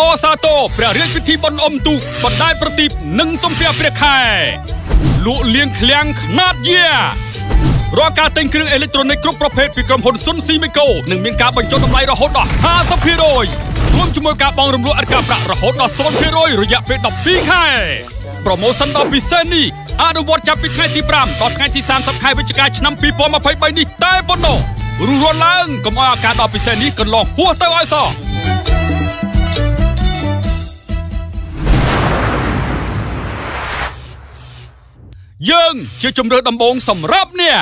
អសាទរព្រះរាជពិធីបុណ្យអុំទូកបណ្ដាយប្រទីបនិងសំភារព្រះខែលក់លៀងឃ្លាំងខ្នាតយារាល់ការទិញគ្រឿងអេឡិចត្រូនិកគ្រប់ប្រភេទពីក្រុមហ៊ុនស៊ុនស៊ីមីកូនឹងមានការបញ្ចុះតម្លៃរហូតដល់50%រួមជាមួយការបង់រំលោះឥតការប្រាក់រហូតដល់0%រយៈពេល12ខែប្រូម៉ូសិនដ៏ពិសេសនេះអនុវត្តចាប់ពីថ្ងៃទី5ដល់ថ្ងៃទី30ខែវិច្ឆិកាឆ្នាំ2023នេះតែប៉ុណ្ណោះរស់រឡើងកុំឲ្យឱកាសដ៏ពិសេសនេះកន្លងហួសទៅឲ្យសោះ យើងជាជំរឿដំបងសម្រាប់អ្នក